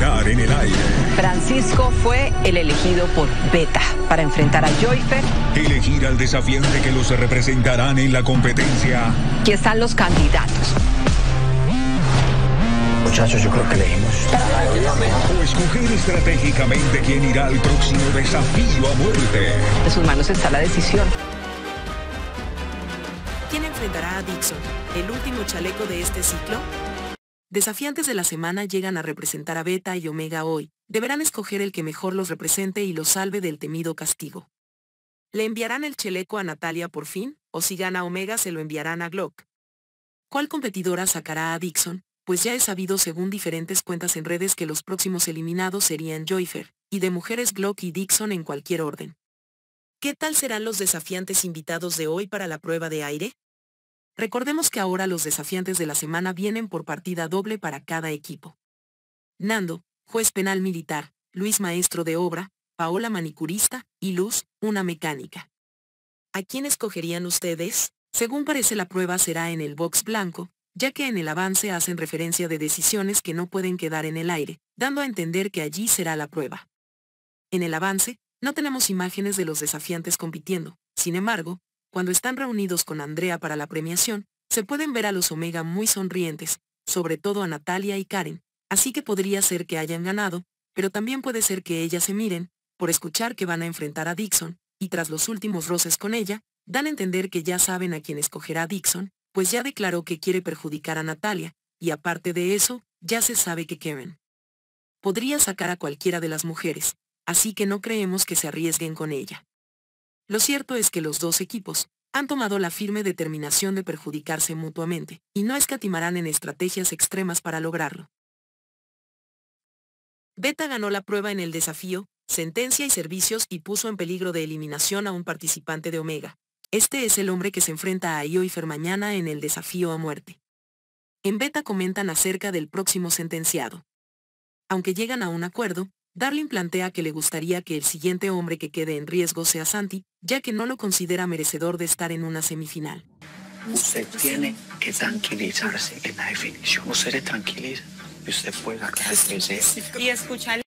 quedar en el aire. Francisco fue el elegido por Beta para enfrentar a Joyfer. Elegir al desafiante que los representarán en la competencia. Aquí están los candidatos. Muchachos, yo creo que elegimos. O escoger estratégicamente quién irá al próximo desafío a muerte. En sus manos está la decisión. ¿Quién enfrentará a Dixon, el último chaleco de este ciclo? Desafiantes de la semana llegan a representar a Beta y Omega hoy. Deberán escoger el que mejor los represente y los salve del temido castigo. ¿Le enviarán el chaleco a Natalia por fin, o si gana Omega se lo enviarán a Glock? ¿Cuál competidora sacará a Dixon? Pues ya es sabido según diferentes cuentas en redes que los próximos eliminados serían Joyfer, y de mujeres Glock y Dixon en cualquier orden. ¿Qué tal serán los desafiantes invitados de hoy para la prueba de aire? Recordemos que ahora los desafiantes de la semana vienen por partida doble para cada equipo. Nando, juez penal militar, Luis maestro de obra, Paola manicurista, y Luz, una mecánica. ¿A quién escogerían ustedes? Según parece la prueba será en el box blanco, ya que en el avance hacen referencia de decisiones que no pueden quedar en el aire, dando a entender que allí será la prueba. En el avance, no tenemos imágenes de los desafiantes compitiendo, sin embargo, cuando están reunidos con Andrea para la premiación, se pueden ver a los Omega muy sonrientes, sobre todo a Natalia y Karen, así que podría ser que hayan ganado, pero también puede ser que ellas se miren, por escuchar que van a enfrentar a Dixon, y tras los últimos roces con ella, dan a entender que ya saben a quién escogerá Dixon, pues ya declaró que quiere perjudicar a Natalia, y aparte de eso, ya se sabe que Karen podría sacar a cualquiera de las mujeres, así que no creemos que se arriesguen con ella. Lo cierto es que los dos equipos han tomado la firme determinación de perjudicarse mutuamente, y no escatimarán en estrategias extremas para lograrlo. Beta ganó la prueba en el desafío, sentencia y servicios y puso en peligro de eliminación a un participante de Omega. Este es el hombre que se enfrenta a Ioifer mañana en el desafío a muerte. En Beta comentan acerca del próximo sentenciado. Aunque llegan a un acuerdo, Darling plantea que le gustaría que el siguiente hombre que quede en riesgo sea Santi, ya que no lo considera merecedor de estar en una semifinal. Usted tiene que tranquilizarse en la definición. Usted se tranquiliza y usted puede Y escuchar.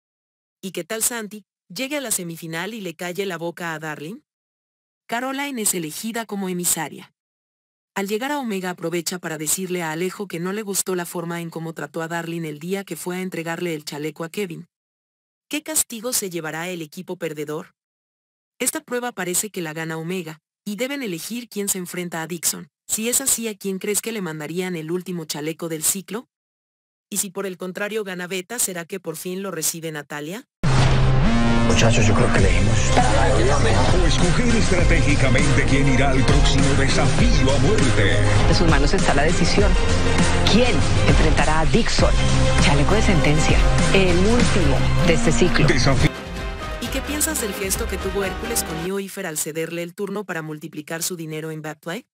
¿Y qué tal Santi? Llegue a la semifinal y le calle la boca a Darling. Caroline es elegida como emisaria. Al llegar a Omega aprovecha para decirle a Alejo que no le gustó la forma en cómo trató a Darling el día que fue a entregarle el chaleco a Kevin, ¿Qué castigo se llevará el equipo perdedor? Esta prueba parece que la gana Omega, y deben elegir quién se enfrenta a Dixon. Si es así, ¿a quién crees que le mandarían el último chaleco del ciclo? Y si por el contrario gana Beta, ¿será que por fin lo recibe Natalia? Muchachos, yo creo que elegimos. O escoger estratégicamente quién irá al próximo desafío a muerte. En sus manos está la decisión. ¿Quién enfrentará a Dixon? Chaleco de sentencia. El último de este ciclo. Desafío. ¿Y qué piensas del gesto que tuvo Hércules con Ioifer al cederle el turno para multiplicar su dinero en Bad Play?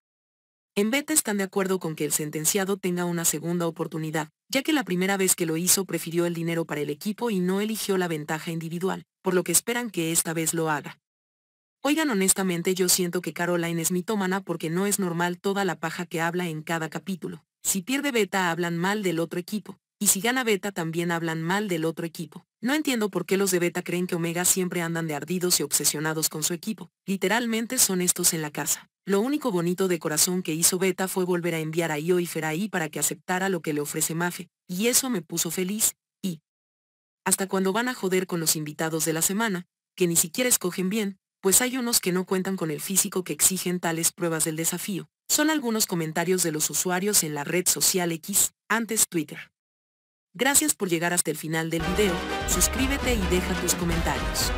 En Beta están de acuerdo con que el sentenciado tenga una segunda oportunidad, ya que la primera vez que lo hizo prefirió el dinero para el equipo y no eligió la ventaja individual, por lo que esperan que esta vez lo haga. Oigan honestamente yo siento que Caroline es mitómana porque no es normal toda la paja que habla en cada capítulo. Si pierde Beta hablan mal del otro equipo, y si gana Beta también hablan mal del otro equipo. No entiendo por qué los de Beta creen que Omega siempre andan de ardidos y obsesionados con su equipo. Literalmente son estos en la casa. Lo único bonito de corazón que hizo Beta fue volver a enviar a Io y Ferai para que aceptara lo que le ofrece Mafe, y eso me puso feliz, y... Hasta cuando van a joder con los invitados de la semana, que ni siquiera escogen bien, pues hay unos que no cuentan con el físico que exigen tales pruebas del desafío. Son algunos comentarios de los usuarios en la red social X, antes Twitter. Gracias por llegar hasta el final del video, suscríbete y deja tus comentarios.